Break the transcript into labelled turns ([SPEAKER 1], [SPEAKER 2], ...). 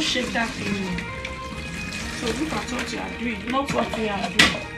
[SPEAKER 1] shake that thing so look at what you are doing not what we are doing.